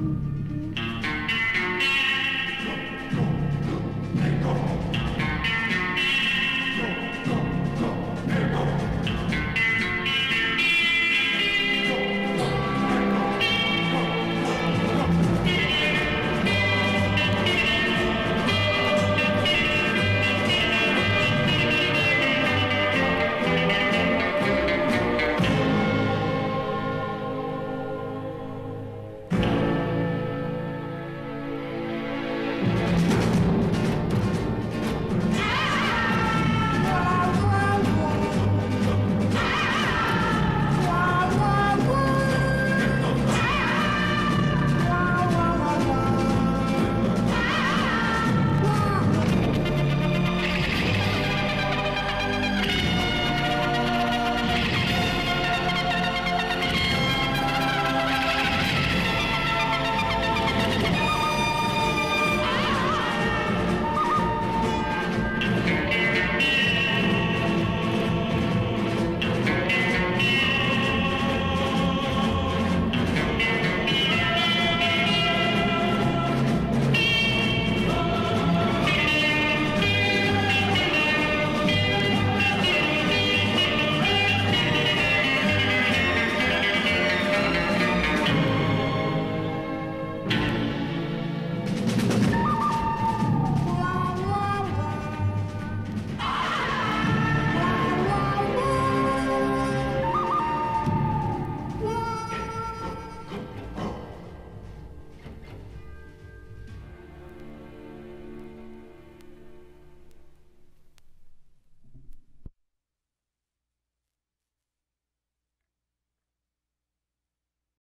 Mm-hmm.